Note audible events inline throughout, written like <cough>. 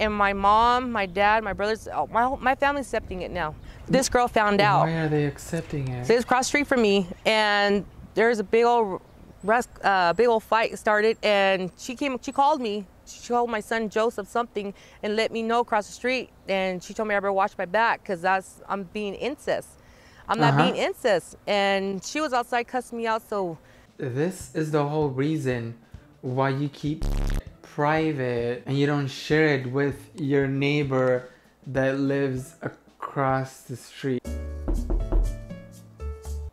and my mom, my dad, my brothers, oh, my whole, my family's accepting it now. This girl found out. Why are they accepting it? So it's cross street from me, and there's a big old, uh, big old fight started, and she came, she called me. She told my son Joseph something and let me know across the street, and she told me I better watch my back because that's I'm being incest. I'm not Uh-huh. being incest, and she was outside cussing me out. So This is the whole reason why you keep private and you don't share it with your neighbor that lives across the street.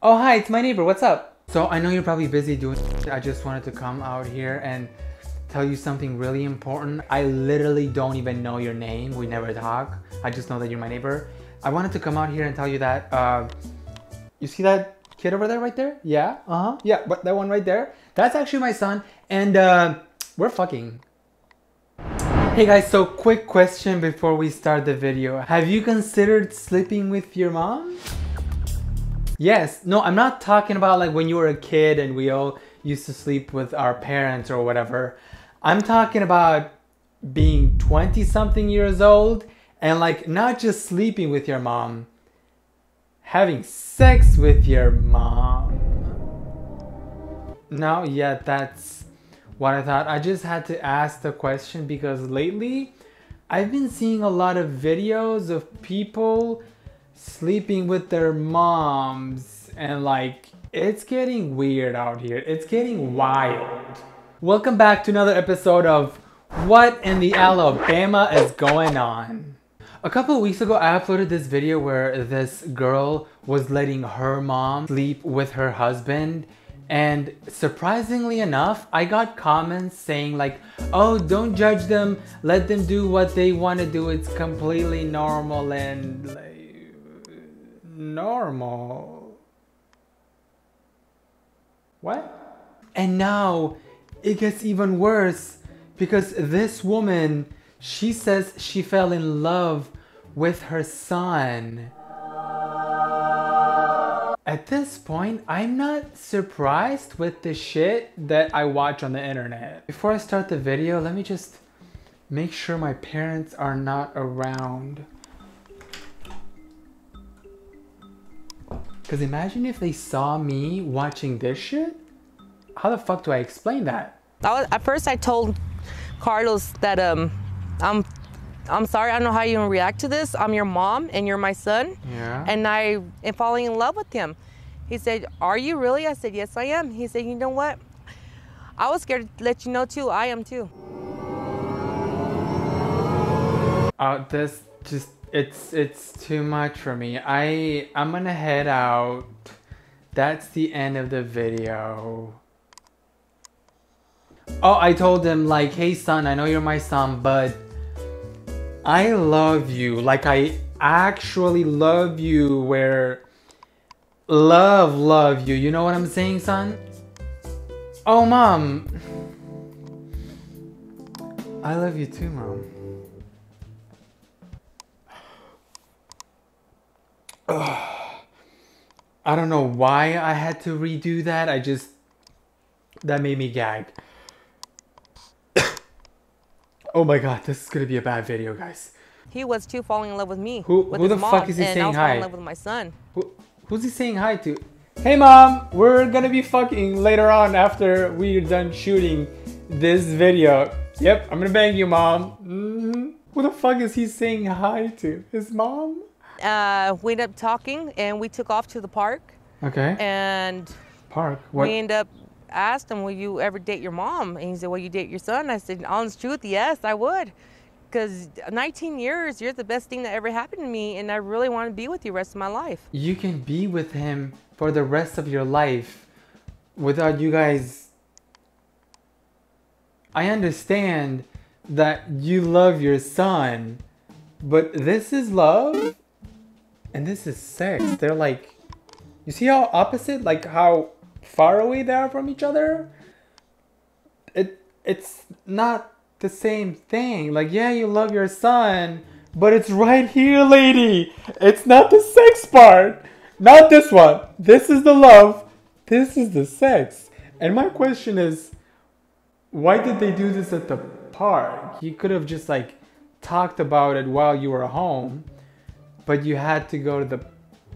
Oh, hi, it's my neighbor. What's up? So, I know you're probably busy doing I just wanted to come out here and tell you something really important. I literally don't even know your name. We never talk. I just know that you're my neighbor. I wanted to come out here and tell you that uh, you see that kid over there right there? Yeah. Uh huh. Yeah, but that one right there. That's actually my son, and uh, we're fucking. Hey guys, so quick question before we start the video. Have you considered sleeping with your mom? Yes. No, I'm not talking about like when you were a kid and we all used to sleep with our parents or whatever. I'm talking about being 20 something years old and like not just sleeping with your mom, having sex with your mom. No, yeah, that's what I thought. I just had to ask the question because lately I've been seeing a lot of videos of people sleeping with their moms and like it's getting weird out here. It's getting wild. Welcome back to another episode of What in the Alabama is going on? A couple weeks ago, I uploaded this video where this girl was letting her mom sleep with her husband. And surprisingly enough, I got comments saying, like, oh, don't judge them, let them do what they want to do. It's completely normal and like, normal. What? And now it gets even worse because this woman, she says she fell in love with her son. At this point, I'm not surprised with the shit that I watch on the internet. Before I start the video, let me just make sure my parents are not around. Because imagine if they saw me watching this shit? How the fuck do I explain that? I was, at first I told Carlos that um, I'm, I'm sorry. I don't know how you react to this. I'm your mom and you're my son. Yeah. and I am falling in love with him. He said, Are you really? I said, Yes, I am. He said, You know what? I was scared to let you know too. I am too. Uh, this just it's it's too much for me. I I'm gonna head out. That's the end of the video. Oh, I told him like, hey son, I know you're my son, but I love you. Like I actually love you. Where love love you. You know what I'm saying, son? Oh, mom. I love you too, mom. <sighs> I don't know why I had to redo that. I just that made me gag. Oh my god, this is gonna be a bad video, guys. He was too falling in love with me. Who- with who the mom, fuck is he and I saying was falling hi? in love with my son. Who, who's he saying hi to? Hey mom, we're gonna be fucking later on after we're done shooting this video. Yep, I'm gonna bang you, mom. hmm Who the fuck is he saying hi to? His mom? Uh, we ended up talking and we took off to the park. Okay. And Park. What? we ended up asked him, Will you ever date your mom? And he said, Will you date your son? I said, Honest truth, yes, I would. Because 19 years, you're the best thing that ever happened to me, and I really want to be with you the rest of my life. you can be with him for the rest of your life without you guys. I understand that you love your son, but this is love and this is sex. They're like, you see how opposite, like how far away they are from each other? It it's not the same thing. Like, yeah, you love your son, but it's right here, lady. It's not the sex part. Not this one. This is the love. This is the sex. And my question is, why did they do this at the park? You could have just like talked about it while you were home, but you had to go to the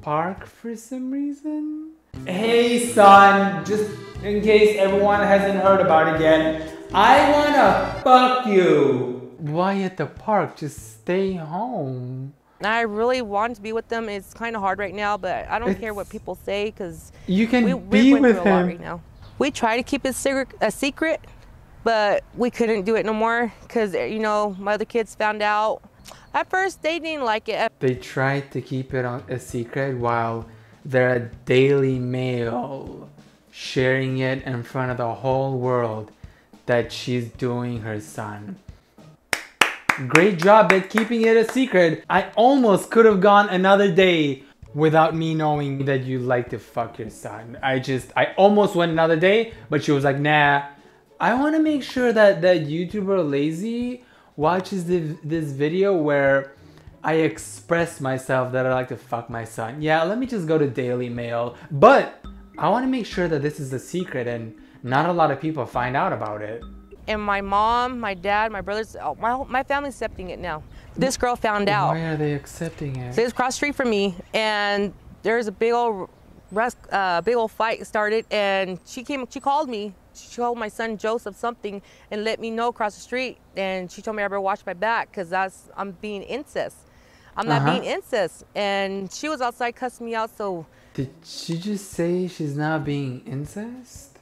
park for some reason? Hey son, just in case everyone hasn't heard about it yet, I wanna fuck you. Why at the park? Just stay home. I really want to be with them. It's kind of hard right now, but I don't It's- care what people say because You can we, be with him. right now. We try to keep it secret, a secret, but we couldn't do it no more because eh, you know my other kids found out. At first, they didn't like it. They tried to keep it on a secret while they're a Daily Mail sharing it in front of the whole world that she's doing her son. Great job at keeping it a secret. I almost could have gone another day without me knowing that you like to fuck your son. I just, I almost went another day, but she was like, nah. I want to make sure that that YouTuber Layze watches the, this video where I express myself that I like to fuck my son. Yeah, let me just go to Daily Mail. But I want to make sure that this is a secret and not a lot of people find out about it. And my mom, my dad, my brothers, oh, my my family's accepting it now. This girl found out. Why are they accepting it? So it's cross street from me, and there's a big old, uh, big old fight started, and she came, she called me. She called my son Joseph something and let me know across the street, and she told me I better watch my back because that's I'm being incest. I'm not Uh-huh. being incest, and she was outside cussing me out. So Did she just say she's not being incest?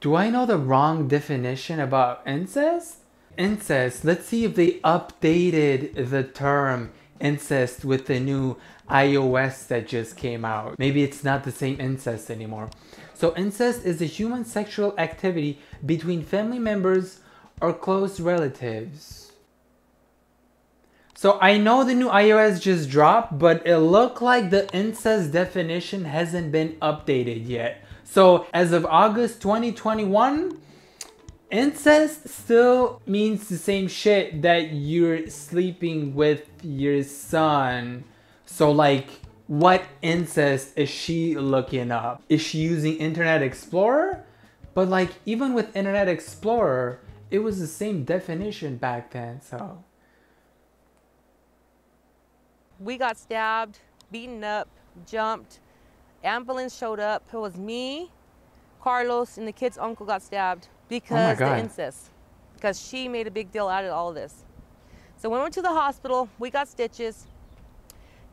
Do I know the wrong definition about incest? Incest, let's see if they updated the term incest with the new iOS that just came out. Maybe it's not the same incest anymore. So, incest is a human sexual activity between family members or close relatives. So I know the new iOS just dropped, but it looked like the incest definition hasn't been updated yet. So as of August 2021, incest still means the same shit that you're sleeping with your son. So like what incest is she looking up? Is she using Internet Explorer? But like even with Internet Explorer, it was the same definition back then, so we got stabbed, beaten up, jumped. Ambulance showed up. It was me, Carlos, and the kid's uncle got stabbed oh because the God. incest. Because she made a big deal out of all this. So we went to the hospital. We got stitches.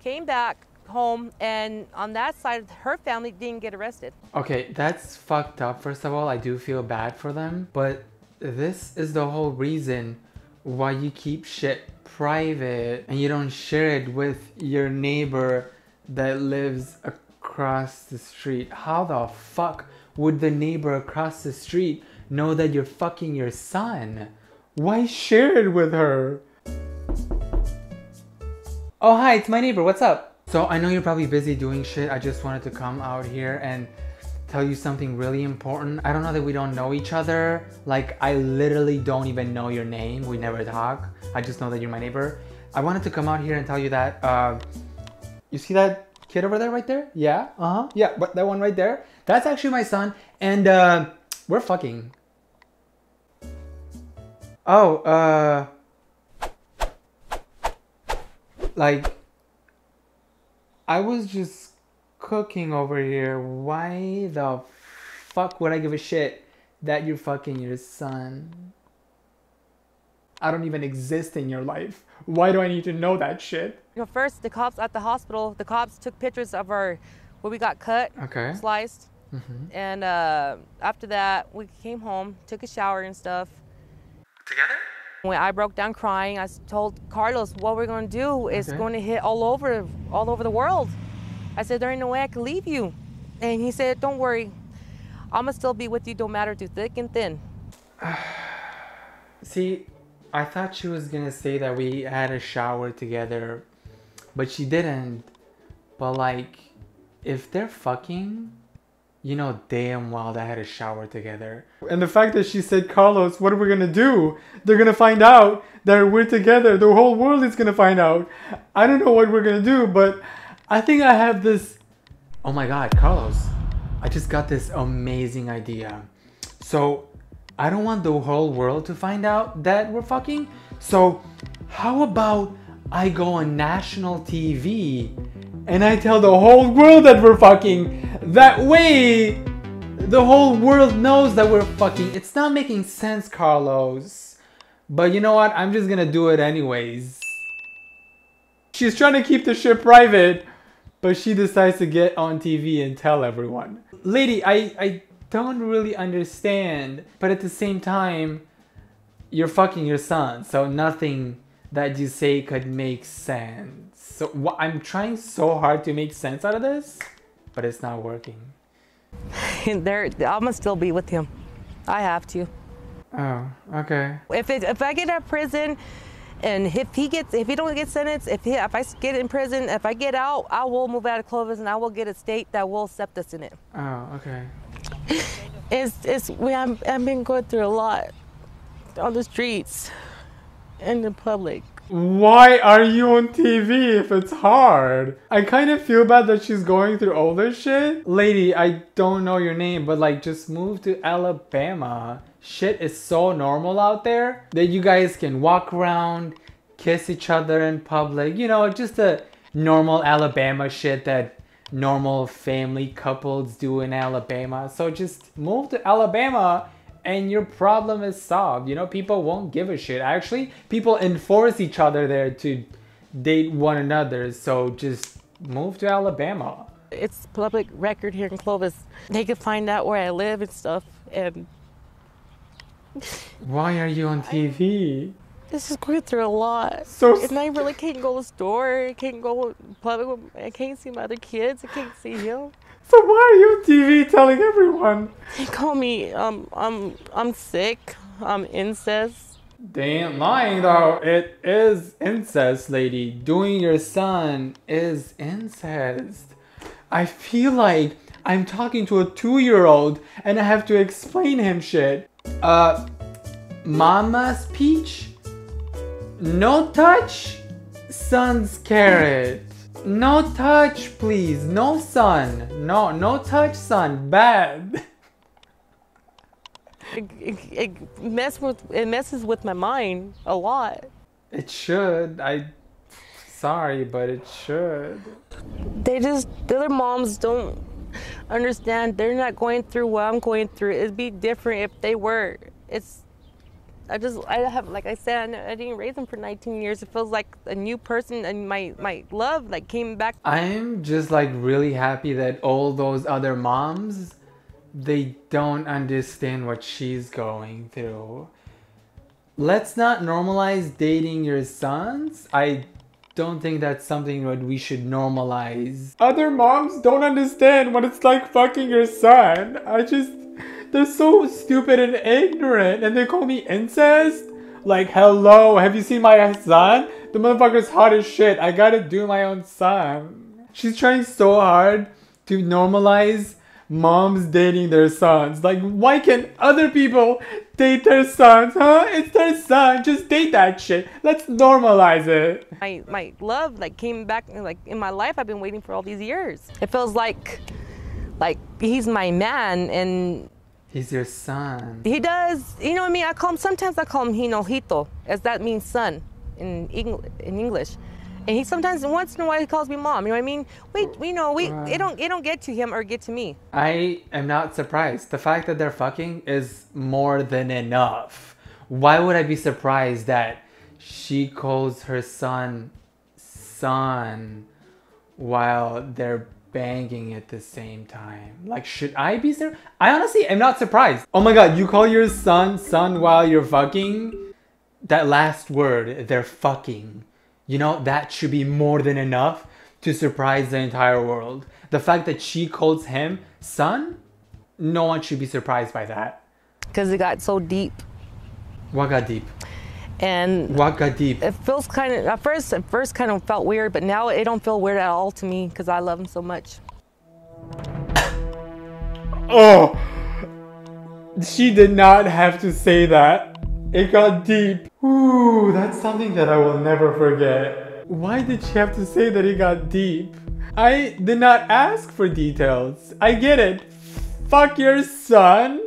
Came back home, and on that side, her family didn't get arrested. Okay, that's fucked up. First of all, I do feel bad for them, but this is the whole reason why you keep shit private and you don't share it with your neighbor that lives across the street. How the fuck would the neighbor across the street know that you're fucking your son? Why share it with her? Oh, hi, it's my neighbor. What's up? So, I know you're probably busy doing shit. I just wanted to come out here and tell you something really important. I don't know that we don't know each other. Like, I literally don't even know your name. We never talk. I just know that you're my neighbor. I wanted to come out here and tell you that. Uh, you see that kid over there right there? Yeah. Uh huh. Yeah, but that one right there. That's actually my son. And uh, we're fucking. Oh, uh. Like, I was just cooking over here. Why the fuck would I give a shit that you're fucking your son? I don't even exist in your life. Why do I need to know that shit? You know, first the cops at the hospital, the cops took pictures of our where we got cut, Okay. sliced, Mm-hmm. and uh, after that we came home, took a shower and stuff. Together? When I broke down crying, I told Carlos what we're going to do is Okay. going to hit all over, all over the world. I said there ain't no way I can leave you, and he said, "Don't worry, I'ma still be with you, don't matter through thick and thin." <sighs> See, I thought she was gonna say that we had a shower together, but she didn't. But like, if they're fucking, you know damn well they had a shower together. And the fact that she said, Carlos, what are we gonna do? They're gonna find out that we're together. The whole world is gonna find out. I don't know what we're gonna do, but I think I have this. Oh my god, Carlos. I just got this amazing idea. So, I don't want the whole world to find out that we're fucking. So, how about I go on national TV and I tell the whole world that we're fucking? That way, the whole world knows that we're fucking. It's not making sense, Carlos. But you know what? I'm just gonna do it anyways. She's trying to keep the shit private, but she decides to get on TV and tell everyone. Lady, I, I don't really understand, but at the same time, you're fucking your son, so nothing that you say could make sense. So wh- I'm trying so hard to make sense out of this, but it's not working. And <laughs> there, I'm gonna still be with him. I have to. Oh, okay. If it, if I get out of prison, and if he gets, if he don't get sentenced, if he, if I get in prison, if I get out, I will move out of Clovis and I will get a state that will accept us in it. Oh, okay. <laughs> It's, it's, we, I'm, I've been going through a lot on the streets and the public. Why are you on TV if it's hard? I kind of feel bad that she's going through all this shit. Lady, I don't know your name, but like just move to Alabama. Shit is so normal out there that you guys can walk around, kiss each other in public. You know, just a normal Alabama shit that normal family couples do in Alabama. So just move to Alabama and your problem is solved. You know, people won't give a shit. Actually, people enforce each other there to date one another. So just move to Alabama. It's public record here in Clovis. They can find out where I live and stuff. And Why are you on TV? this is going through a lot. So And I really can't go to the store. I can't go public. I can't see my other kids. I can't see you. so why are you on TV telling everyone? They call me um I'm I'm sick. I'm incest. They ain't lying though. It is incest, lady. Doing your son is incest. I feel like I'm talking to a two-year-old and I have to explain him shit. Uh, Mama's peach, no touch, son's carrot. No touch, please. No son. No, no touch, son. Bad. It, it, it mess with it messes with my mind a lot. It should. I. Sorry, but it should. They just the other moms don't understand. They're not going through what I'm going through. It'd be different if they were. It's I just I have like I said I didn't raise them for 19 years. It feels like a new person and my my love like came back. I'm just like really happy that all those other moms they don't understand what she's going through. Let's not normalize dating your sons. I don't think that's something that we should normalize. Other moms don't understand what it's like fucking your son. I just they're so stupid and ignorant and they call me incest. Like, hello, have you seen my son? The motherfucker's hot as shit. I gotta do my own son. She's trying so hard to normalize moms dating their sons. Like, why can't other people date their sons, huh? It's their son. Just date that shit. Let's normalize it. My my love like came back like in my life. I've been waiting for all these years. It feels like like he's my man and He's your son. He does. You know what I mean? I call him sometimes. I call him Hinojito, as that means son in Eng- in English. And he sometimes, once in a while, he calls me mom. You know what I mean? We, we know we it don't it don't get to him or get to me. I am not surprised. The fact that they're fucking is more than enough. Why would I be surprised that she calls her son son while they're banging at the same time? Like, should I be sur- I honestly am not surprised. Oh my god, you call your son son while you're fucking? That last word, they're fucking. You know, that should be more than enough to surprise the entire world. The fact that she calls him son, no one should be surprised by that. because it got so deep. What got deep? And What got deep? it feels kind of at first at first kind of felt weird, but now it don't feel weird at all to me because I love him so much. <coughs> Oh! She did not have to say that. It got deep. Ooh, that's something that I will never forget. Why did she have to say that it got deep? I did not ask for details. I get it. Fuck your son.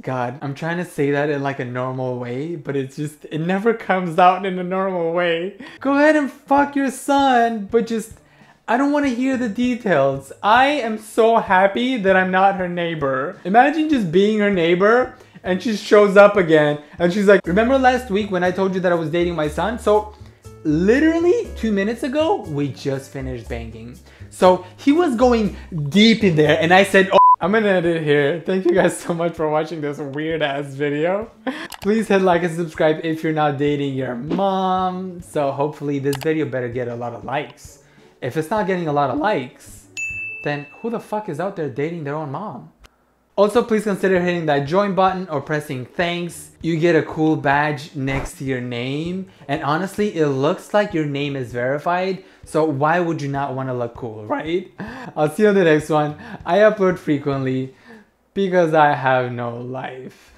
God, I'm trying to say that in like a normal way, but it's just, it never comes out in a normal way. Go ahead and fuck your son, but just, I don't want to hear the details. I am so happy that I'm not her neighbor. Imagine just being her neighbor and she shows up again and she's like, remember last week when I told you that I was dating my son? So literally two minutes ago, we just finished banging. So he was going deep in there and I said, oh, I'm gonna end it here. Thank you guys so much for watching this weird ass video. Please hit like and subscribe if you're not dating your mom. So hopefully this video better get a lot of likes. If it's not getting a lot of likes, then who the fuck is out there dating their own mom? Also, please consider hitting that join button or pressing thanks. You get a cool badge next to your name. And honestly, it looks like your name is verified. So why would you not want to look cool, <laughs> right? I'll see you on the next one. I upload frequently because I have no life.